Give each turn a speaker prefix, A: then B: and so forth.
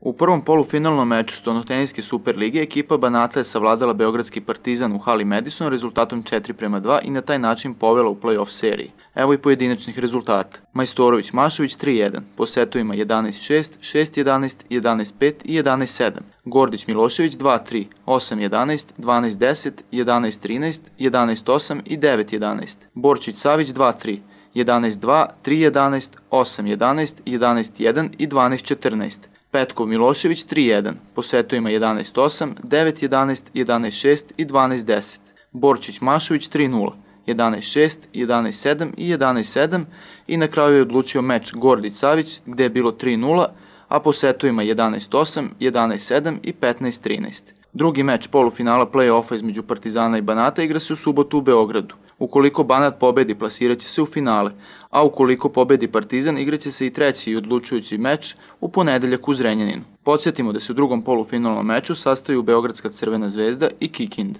A: U prvom polufinalnom meču Stonoteniske Superlige ekipa Banata je savladala Beogradski partizan u hali Madison rezultatom 4 prema 2 i na taj način povela u play-off seriji. Evo i pojedinačnih rezultata. Majstorović Mašović 3-1, po setovima 11-6, 6-11, 11-5 i 11-7. Gordić Milošević 2-3, 8-11, 12-10, 11-13, 11-8 i 9-11. Borčić Savić 2-3, 11-2, 3-11, 8-11, 11-1 i 12-14. Petkov Milošević 3-1, po setovima 11-8, 9-11, 11-6 i 12-10. Borčić Mašović 3-0, 11-6, 11-7 i 11-7 i na kraju je odlučio meč Gordić Savić gde je bilo 3-0, a po setovima 11-8, 11-7 i 15-13. Drugi meč polufinala play-offa između Partizana i Banata igra se u subotu u Beogradu. Ukoliko Banat pobedi, plasiraće se u finale, a ukoliko pobedi Partizan, igraće se i treći i odlučujući meč u ponedeljak u Zrenjaninu. Podsjetimo da se u drugom polufinalnom meču sastaju Beogradska crvena zvezda i Kikind.